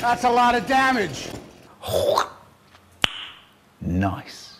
That's a lot of damage. Nice.